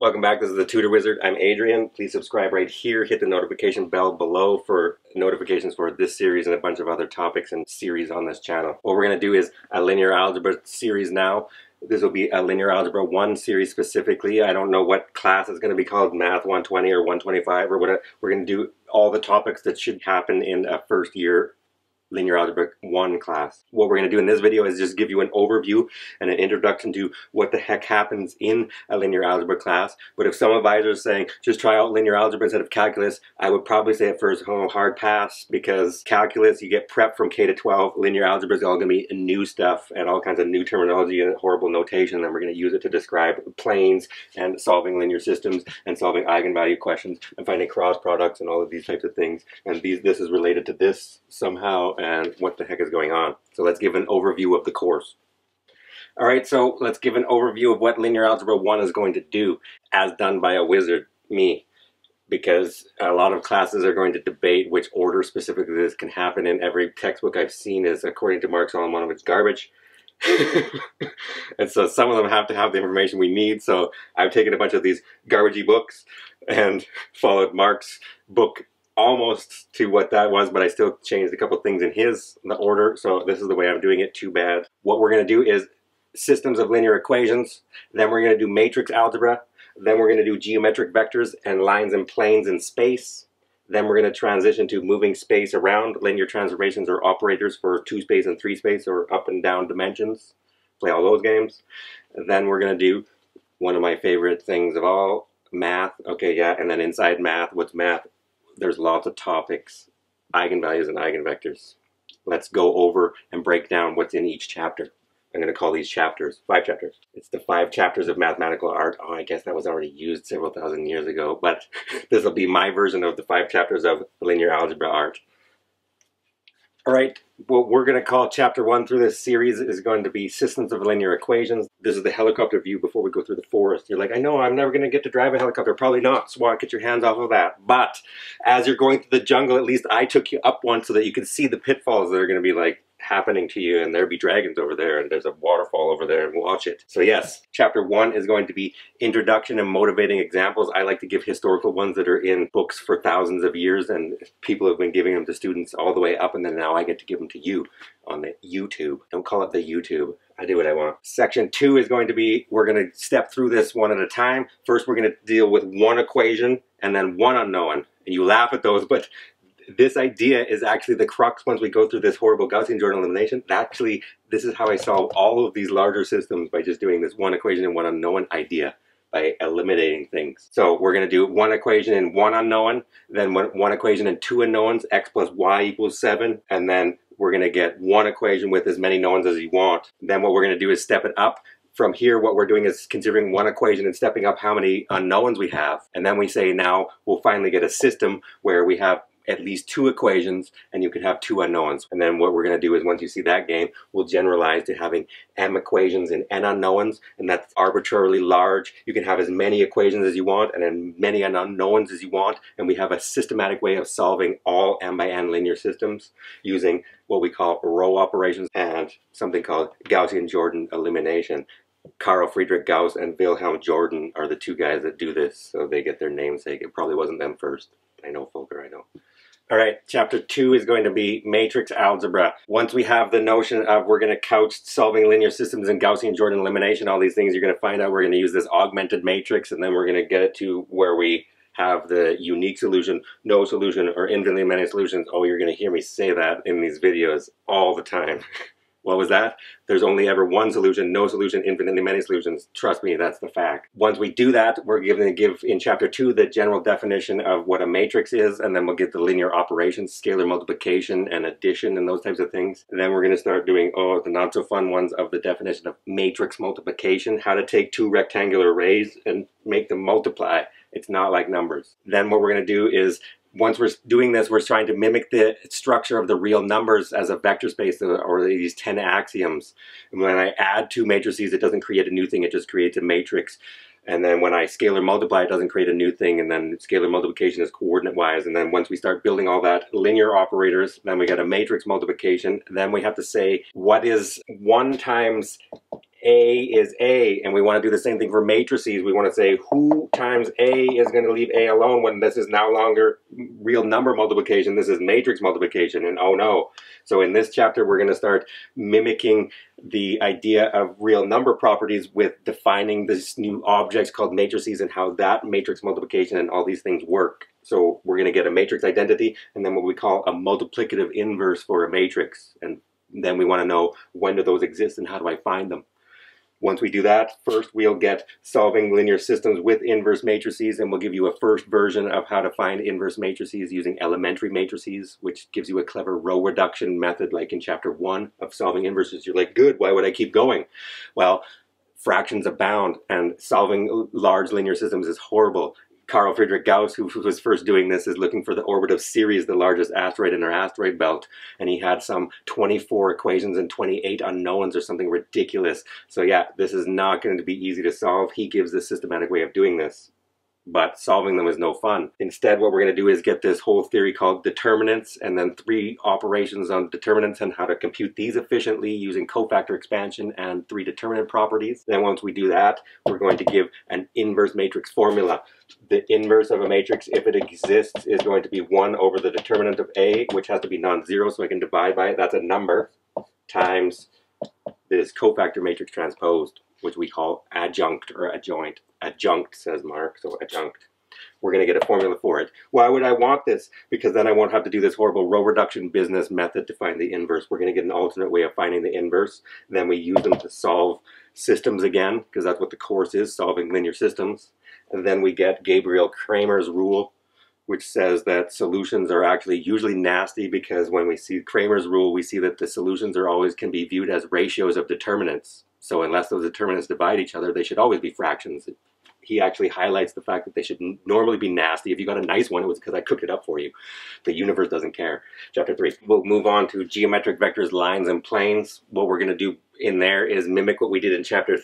Welcome back. This is the Tutor Wizard. I'm Adrian. Please subscribe right here. Hit the notification bell below for notifications for this series and a bunch of other topics and series on this channel. What we're going to do is a linear algebra series now. This will be a linear algebra 1 series specifically. I don't know what class is going to be called, Math 120 or 125 or whatever. We're going to do all the topics that should happen in a first year Linear Algebra 1 class. What we're going to do in this video is just give you an overview and an introduction to what the heck happens in a linear algebra class. But if some advisor is saying, just try out linear algebra instead of calculus, I would probably say at first, oh, hard pass, because calculus, you get prep from K to 12. Linear algebra is all going to be new stuff and all kinds of new terminology and horrible notation. And we're going to use it to describe planes and solving linear systems and solving eigenvalue questions and finding cross products and all of these types of things. And these, this is related to this somehow and what the heck is going on. So let's give an overview of the course. All right, so let's give an overview of what Linear Algebra 1 is going to do as done by a wizard, me. Because a lot of classes are going to debate which order specifically this can happen in. Every textbook I've seen is, according to Mark Solomonovich, garbage. and so some of them have to have the information we need. So I've taken a bunch of these garbagey books and followed Mark's book almost to what that was, but I still changed a couple things in his the order. So this is the way I'm doing it. Too bad. What we're going to do is systems of linear equations. Then we're going to do matrix algebra. Then we're going to do geometric vectors and lines and planes in space. Then we're going to transition to moving space around linear transformations or operators for two space and three space or up and down dimensions. Play all those games. Then we're going to do one of my favorite things of all, math. Okay, yeah, and then inside math, what's math? There's lots of topics, eigenvalues and eigenvectors. Let's go over and break down what's in each chapter. I'm going to call these chapters, five chapters. It's the five chapters of mathematical art. Oh, I guess that was already used several thousand years ago, but this will be my version of the five chapters of linear algebra art. All right, what we're going to call chapter one through this series is going to be systems of linear equations. This is the helicopter view before we go through the forest. You're like, I know I'm never going to get to drive a helicopter. Probably not. Swat, get your hands off of that. But as you're going through the jungle, at least I took you up one so that you can see the pitfalls that are going to be like happening to you and there be dragons over there and there's a waterfall over there and watch it. So yes, chapter one is going to be introduction and motivating examples. I like to give historical ones that are in books for thousands of years and people have been giving them to students all the way up and then now I get to give them to you on the YouTube. Don't call it the YouTube. I do what I want. Section two is going to be, we're going to step through this one at a time. First, we're going to deal with one equation and then one unknown. And you laugh at those, but this idea is actually the crux once we go through this horrible Gaussian-Jordan elimination. Actually, this is how I solve all of these larger systems by just doing this one equation and one unknown idea by eliminating things. So we're going to do one equation and one unknown, then one, one equation and two unknowns, x plus y equals 7, and then we're going to get one equation with as many knowns as you want. Then what we're going to do is step it up from here, what we're doing is considering one equation and stepping up how many unknowns we have. And then we say now we'll finally get a system where we have at least two equations and you can have two unknowns. And then what we're going to do is once you see that game, we'll generalize to having m equations and n unknowns and that's arbitrarily large. You can have as many equations as you want and as many unknowns as you want and we have a systematic way of solving all m by n linear systems using what we call row operations and something called Gaussian-Jordan elimination. Carl Friedrich Gauss and Wilhelm Jordan are the two guys that do this, so they get their namesake. It probably wasn't them first. I know, Folker, I know. All right, chapter two is going to be matrix algebra. Once we have the notion of we're going to couch solving linear systems and Gaussian-Jordan elimination, all these things, you're going to find out we're going to use this augmented matrix, and then we're going to get it to where we have the unique solution, no solution, or infinitely many solutions. Oh, you're going to hear me say that in these videos all the time. What was that? There's only ever one solution, no solution, infinitely many solutions. Trust me, that's the fact. Once we do that, we're going to give in chapter two the general definition of what a matrix is, and then we'll get the linear operations, scalar multiplication and addition and those types of things. And then we're going to start doing, oh, the not so fun ones of the definition of matrix multiplication, how to take two rectangular arrays and make them multiply. It's not like numbers. Then what we're going to do is once we're doing this, we're trying to mimic the structure of the real numbers as a vector space uh, or these 10 axioms. And when I add two matrices, it doesn't create a new thing, it just creates a matrix. And then when I scalar multiply, it doesn't create a new thing. And then scalar multiplication is coordinate wise. And then once we start building all that linear operators, then we get a matrix multiplication. Then we have to say what is one times A is A, and we want to do the same thing for matrices. We want to say who times A is going to leave A alone when this is no longer real number multiplication. This is matrix multiplication, and oh no. So in this chapter, we're going to start mimicking the idea of real number properties with defining this new objects called matrices and how that matrix multiplication and all these things work. So we're going to get a matrix identity and then what we call a multiplicative inverse for a matrix. And then we want to know when do those exist and how do I find them. Once we do that, first we'll get solving linear systems with inverse matrices and we'll give you a first version of how to find inverse matrices using elementary matrices, which gives you a clever row reduction method like in chapter one of solving inverses. You're like, good, why would I keep going? Well, fractions abound and solving large linear systems is horrible. Carl Friedrich Gauss, who was first doing this, is looking for the orbit of Ceres, the largest asteroid in our asteroid belt, and he had some 24 equations and 28 unknowns or something ridiculous. So yeah, this is not going to be easy to solve. He gives the systematic way of doing this but solving them is no fun. Instead, what we're going to do is get this whole theory called determinants and then three operations on determinants and how to compute these efficiently using cofactor expansion and three determinant properties. Then once we do that, we're going to give an inverse matrix formula. The inverse of a matrix, if it exists, is going to be 1 over the determinant of A, which has to be non-zero, so I can divide by it. That's a number, times this cofactor matrix transposed, which we call adjunct or adjoint adjunct, says Mark, so adjunct. We're going to get a formula for it. Why would I want this? Because then I won't have to do this horrible row reduction business method to find the inverse. We're going to get an alternate way of finding the inverse. Then we use them to solve systems again, because that's what the course is, solving linear systems. And then we get Gabriel Cramer's rule, which says that solutions are actually usually nasty because when we see Cramer's rule, we see that the solutions are always can be viewed as ratios of determinants. So unless those determinants divide each other, they should always be fractions he actually highlights the fact that they should normally be nasty. If you got a nice one, it was because I cooked it up for you. The universe doesn't care. Chapter 3. We'll move on to geometric vectors, lines, and planes. What we're going to do in there is mimic what we did in chapter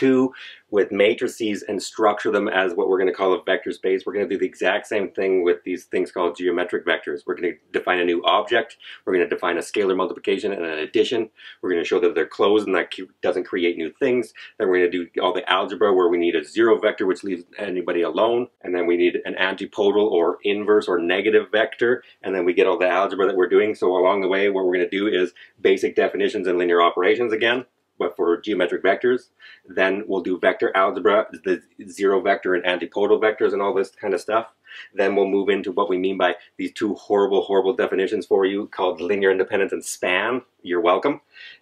two with matrices and structure them as what we're going to call a vector space. We're going to do the exact same thing with these things called geometric vectors. We're going to define a new object. We're going to define a scalar multiplication and an addition. We're going to show that they're closed and that doesn't create new things. Then we're going to do all the algebra where we need a zero vector which leaves anybody alone. And then we need an antipodal or inverse or negative vector. And then we get all the algebra that we're doing. So along the way what we're going to do is basic definitions and linear operations again but for geometric vectors. Then we'll do vector algebra, the zero vector and antipodal vectors and all this kind of stuff. Then we'll move into what we mean by these two horrible, horrible definitions for you called linear independence and span. You're welcome.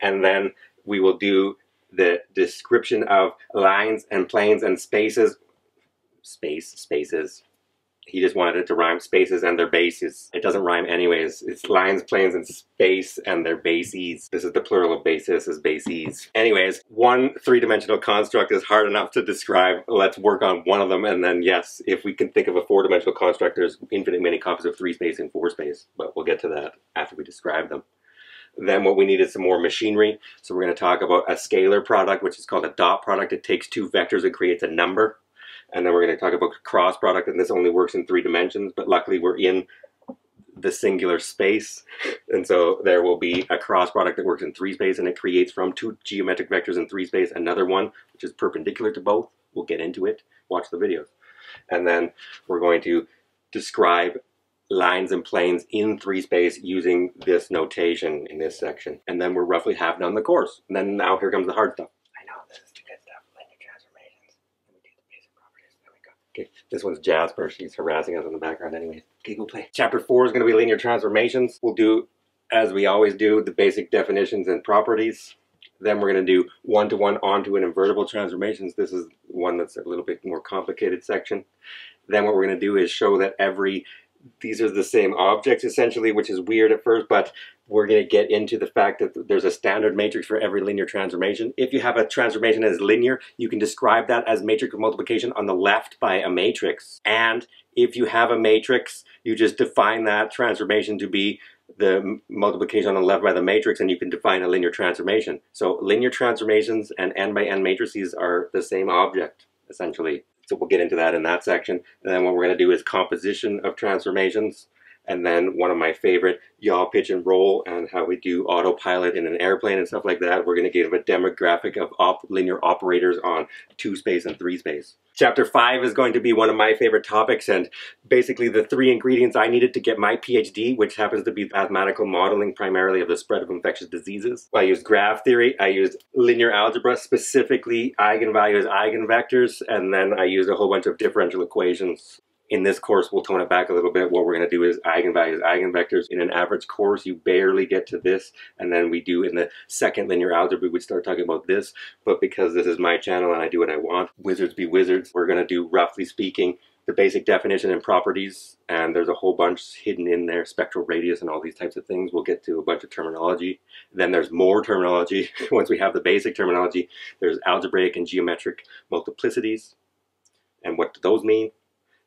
And then we will do the description of lines and planes and spaces, space, spaces, he just wanted it to rhyme spaces and their bases. It doesn't rhyme anyways. It's lines, planes, and space and their bases. This is the plural of basis is bases. Anyways, one three-dimensional construct is hard enough to describe. Let's work on one of them and then yes, if we can think of a four-dimensional construct, there's infinite many copies of three space and four space, but we'll get to that after we describe them. Then what we need is some more machinery. So we're going to talk about a scalar product, which is called a dot product. It takes two vectors and creates a number and then we're going to talk about cross product and this only works in three dimensions but luckily we're in the singular space. And so there will be a cross product that works in three space and it creates from two geometric vectors in three space another one which is perpendicular to both. We'll get into it. Watch the videos. And then we're going to describe lines and planes in three space using this notation in this section. And then we're roughly half done the course. And then now here comes the hard stuff Okay, this one's Jasper. She's harassing us in the background anyways. Okay, go play. Chapter 4 is going to be linear transformations. We'll do, as we always do, the basic definitions and properties. Then we're going to do one-to-one -one onto an invertible transformations. This is one that's a little bit more complicated section. Then what we're going to do is show that every these are the same objects essentially, which is weird at first, but we're going to get into the fact that there's a standard matrix for every linear transformation. If you have a transformation that is linear, you can describe that as matrix multiplication on the left by a matrix. And if you have a matrix, you just define that transformation to be the multiplication on the left by the matrix and you can define a linear transformation. So linear transformations and n by n matrices are the same object, essentially. So we'll get into that in that section. And then what we're going to do is composition of transformations and then one of my favorite yaw, pitch, and roll, and how we do autopilot in an airplane and stuff like that. We're going to give a demographic of op linear operators on two space and three space. Chapter 5 is going to be one of my favorite topics and basically the three ingredients I needed to get my PhD, which happens to be mathematical modeling primarily of the spread of infectious diseases. I used graph theory, I used linear algebra, specifically eigenvalues, eigenvectors, and then I used a whole bunch of differential equations in this course, we'll tone it back a little bit. What we're going to do is eigenvalues, eigenvectors. In an average course, you barely get to this. And then we do in the second linear algebra, we start talking about this. But because this is my channel and I do what I want, wizards be wizards, we're going to do, roughly speaking, the basic definition and properties. And there's a whole bunch hidden in there, spectral radius and all these types of things. We'll get to a bunch of terminology. Then there's more terminology. Once we have the basic terminology, there's algebraic and geometric multiplicities. And what do those mean?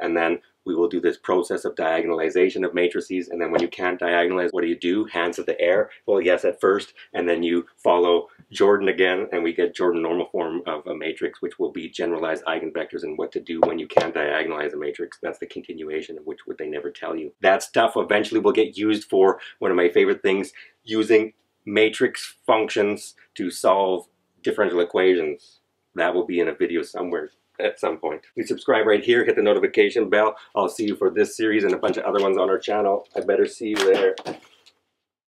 And then we will do this process of diagonalization of matrices. And then when you can't diagonalize what do you do? Hands of the air. Well yes at first. And then you follow Jordan again. And we get Jordan normal form of a matrix which will be generalized eigenvectors and what to do when you can't diagonalize a matrix. That's the continuation of which would they never tell you. That stuff eventually will get used for one of my favorite things using matrix functions to solve differential equations. That will be in a video somewhere at some point. Please subscribe right here, hit the notification bell. I'll see you for this series and a bunch of other ones on our channel. I better see you there.